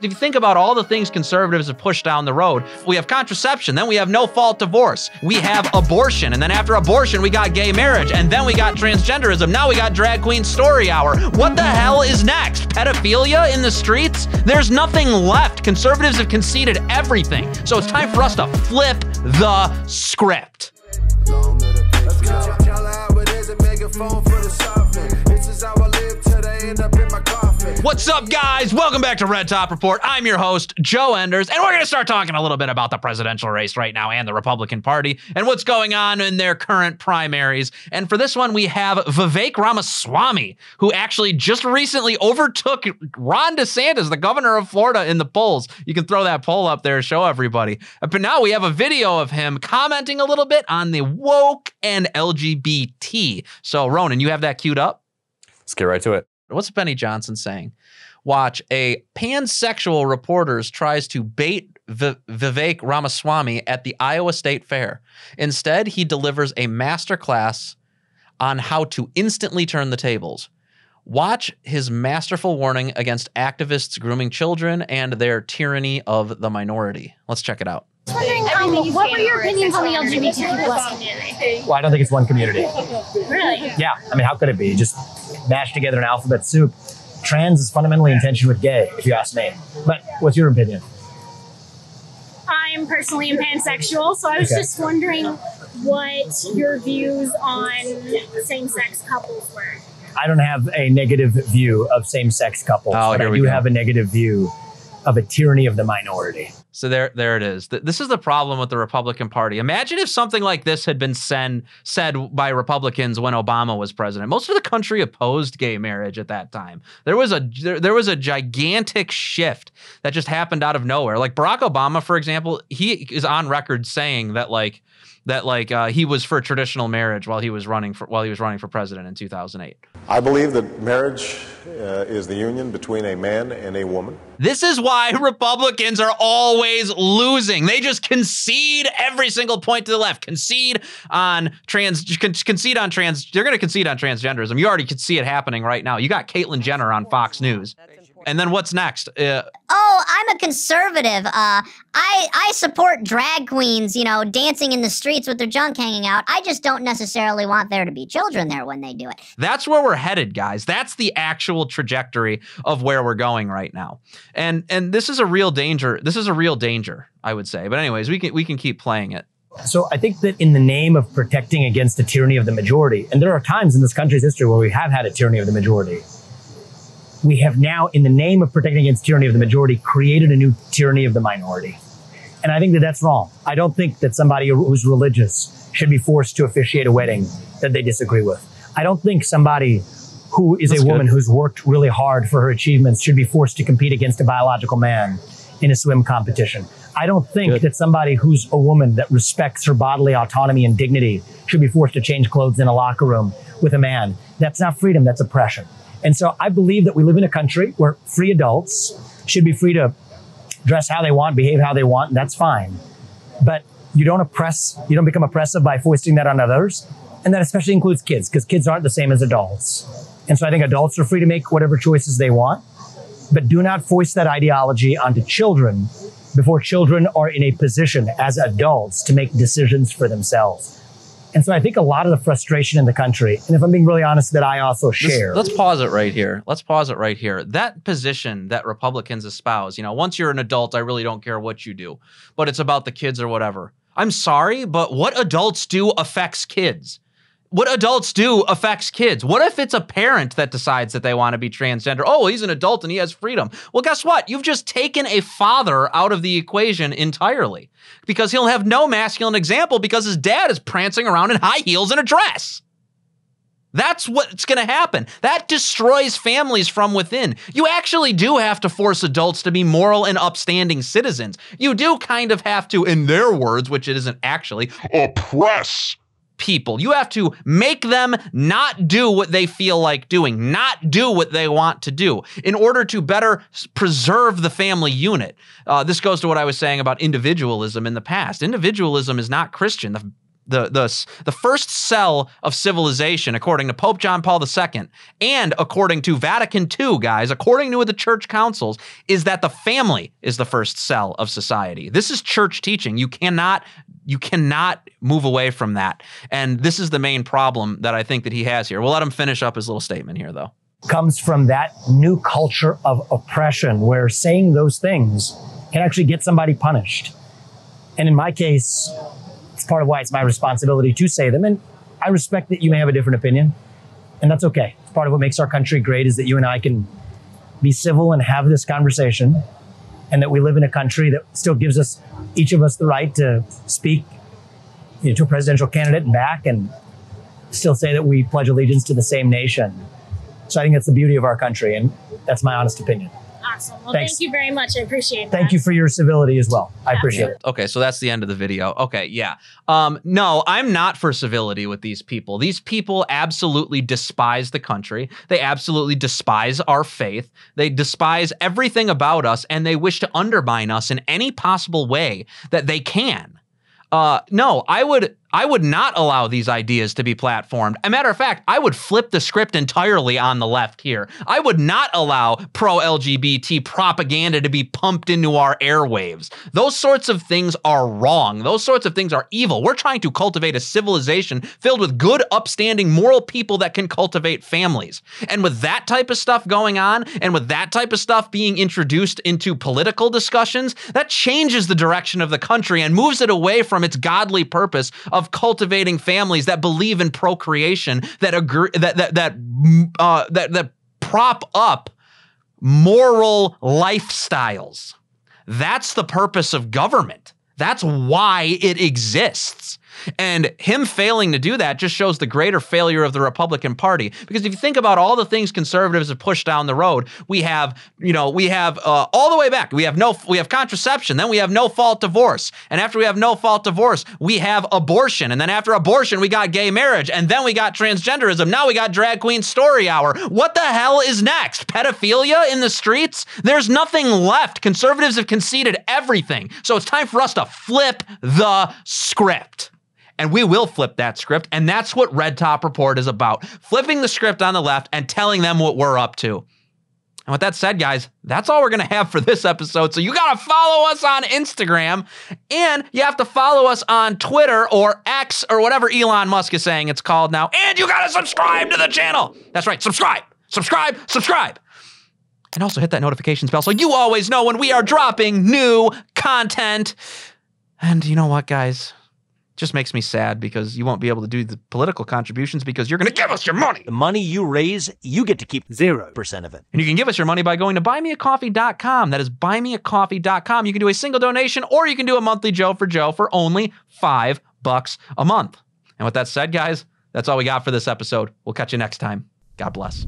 If you think about all the things conservatives have pushed down the road, we have contraception, then we have no fault divorce, we have abortion, and then after abortion, we got gay marriage, and then we got transgenderism, now we got drag queen story hour. What the hell is next? Pedophilia in the streets? There's nothing left. Conservatives have conceded everything. So it's time for us to flip the script. What's up, guys? Welcome back to Red Top Report. I'm your host, Joe Enders, and we're going to start talking a little bit about the presidential race right now and the Republican Party and what's going on in their current primaries. And for this one, we have Vivek Ramaswamy, who actually just recently overtook Ron DeSantis, the governor of Florida, in the polls. You can throw that poll up there, show everybody. But now we have a video of him commenting a little bit on the woke and LGBT. So, Ronan, you have that queued up? Let's get right to it. What's Benny Johnson saying? Watch a pansexual reporters tries to bait v- Vivek Ramaswamy at the Iowa State Fair. Instead, he delivers a masterclass on how to instantly turn the tables. Watch his masterful warning against activists grooming children and their tyranny of the minority. Let's check it out. wondering, um, what were your opinions on the LGBTQ community? Well, I don't think it's one community. Really? Yeah, I mean, how could it be? Just mash together an alphabet soup. Trans is fundamentally in tension with gay, if you ask me. But what's your opinion? I'm personally pansexual, so I was Okay. just wondering what your views on same-sex couples were. I don't have a negative view of same-sex couples, Oh, but here I do go. have a negative view of a tyranny of the minority. So there, there it is. This is the problem with the Republican Party. Imagine if something like this had been sen- said by Republicans when Obama was president. Most of the country opposed gay marriage at that time. There was a there, there was a gigantic shift that just happened out of nowhere. Like Barack Obama, for example, he is on record saying that like that like uh, he was for traditional marriage while he was running for while he was running for president in 2008. I believe that marriage uh, is the union between a man and a woman. This is why Republicans are always losing. They just concede every single point to the left. Concede on trans, con- concede on trans. They're going to concede on transgenderism. You already can see it happening right now. You got Caitlyn Jenner on Fox News. And then what's next? Uh, Oh, I'm a conservative. Uh, I I support drag queens, you know, dancing in the streets with their junk hanging out. I just don't necessarily want there to be children there when they do it. that's where we're headed, guys. That's the actual trajectory of where we're going right now. And and this is a real danger. This is a real danger, I would say. But anyways, we can we can keep playing it. So I think that in the name of protecting against the tyranny of the majority, and there are times in this country's history where we have had a tyranny of the majority, we have now, in the name of protecting against tyranny of the majority, created a new tyranny of the minority. And I think that that's wrong. I don't think that somebody who's religious should be forced to officiate a wedding that they disagree with. I don't think somebody who is That's a woman good. who's worked really hard for her achievements should be forced to compete against a biological man in a swim competition. I don't think Good. that somebody who's a woman that respects her bodily autonomy and dignity should be forced to change clothes in a locker room with a man. That's not freedom, that's oppression. And so I believe that we live in a country where free adults should be free to dress how they want, behave how they want, and that's fine. But you don't oppress, you don't become oppressive by foisting that on others. And that especially includes kids, because kids aren't the same as adults. And so I think adults are free to make whatever choices they want, but do not foist that ideology onto children before children are in a position as adults to make decisions for themselves. And so I think a lot of the frustration in the country, and if I'm being really honest, that I also share. let's pause it right here. Let's pause it right here. That position that Republicans espouse, you know, once you're an adult, I really don't care what you do, but it's about the kids or whatever. I'm sorry, but what adults do affects kids. What adults do affects kids. What if it's a parent that decides that they want to be transgender? Oh, he's an adult and he has freedom. Well, guess what? You've just taken a father out of the equation entirely because he'll have no masculine example because his dad is prancing around in high heels and a dress. That's what's going to happen. That destroys families from within. You actually do have to force adults to be moral and upstanding citizens. You do kind of have to, in their words, which it isn't actually, oppress people. You have to make them not do what they feel like doing, not do what they want to do in order to better preserve the family unit. Uh, this goes to what I was saying about individualism in the past. Individualism is not Christian. The the the the first cell of civilization, according to Pope John Paul II, and according to Vatican II, guys, according to the church councils, is that the family is the first cell of society. This is church teaching. You cannot you cannot move away from that. And this is the main problem that I think that he has here. We'll let him finish up his little statement here, though. comes from that new culture of oppression where saying those things can actually get somebody punished. And in my case, part of why it's my responsibility to say them. And I respect that you may have a different opinion, and that's okay. It's part of what makes our country great is that you and I can be civil and have this conversation, and that we live in a country that still gives us, each of us, the right to speak you know, to a presidential candidate and back and still say that we pledge allegiance to the same nation. So I think that's the beauty of our country, and that's my honest opinion. Awesome. Well, Thanks. thank you very much. I appreciate that. Thank you for your civility as well. I appreciate it. Okay, so that's the end of the video. Okay, yeah. Um, no, I'm not for civility with these people. These people absolutely despise the country. They absolutely despise our faith. They despise everything about us, and they wish to undermine us in any possible way that they can. Uh, no, I would I would not allow these ideas to be platformed. A matter of fact, I would flip the script entirely on the left here. I would not allow pro LGBT propaganda to be pumped into our airwaves. Those sorts of things are wrong. Those sorts of things are evil. We're trying to cultivate a civilization filled with good, upstanding, moral people that can cultivate families. And with that type of stuff going on, and with that type of stuff being introduced into political discussions, that changes the direction of the country and moves it away from its godly purpose of cultivating families that believe in procreation, that agree, that that that mm, uh, that that prop up moral lifestyles. That's the purpose of government. That's why it exists. And him failing to do that just shows the greater failure of the Republican Party. Because if you think about all the things conservatives have pushed down the road, we have, you know, we have uh, all the way back. We have no, we have contraception. Then we have no fault divorce. And after we have no fault divorce, we have abortion. And then after abortion, we got gay marriage. And then we got transgenderism. Now we got drag queen story hour. What the hell is next? Pedophilia in the streets? There's nothing left. Conservatives have conceded everything. So it's time for us to flip the script. And we will flip that script. And that's what Red Top Report is about flipping the script on the left and telling them what we're up to. And with that said, guys, that's all we're going to have for this episode. So you got to follow us on Instagram and you have to follow us on Twitter or X or whatever Elon Musk is saying it's called now. And you got to subscribe to the channel. That's right. Subscribe, subscribe, subscribe. And also hit that notifications bell so you always know when we are dropping new content. And you know what, guys? Just makes me sad because you won't be able to do the political contributions because you're going to give us your money. The money you raise, you get to keep 0% of it. And you can give us your money by going to buymeacoffee.com. That is buymeacoffee.com. You can do a single donation or you can do a monthly Joe for Joe for only five bucks a month. And with that said, guys, that's all we got for this episode. We'll catch you next time. God bless.